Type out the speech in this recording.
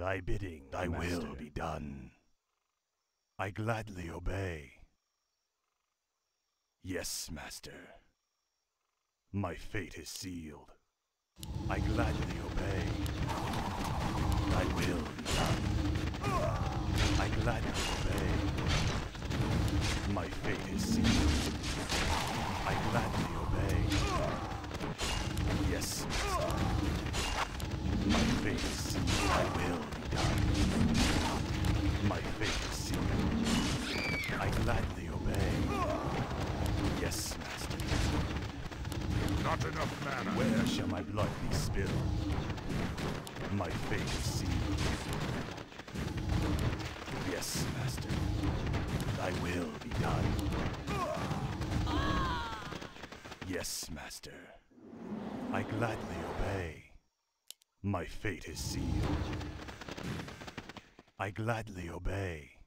Thy bidding, thy will be done. I gladly obey. Yes, master. My fate is sealed. I gladly obey. Thy will be done. I gladly obey. My fate is sealed. My fate is sealed. Will be done. My fate is. I gladly obey. Yes, master. Not enough mana. Where shall my blood be spilled? My fate is sealed. Yes, master. Thy will be done. Yes, master. I gladly obey. My fate is sealed. I gladly obey.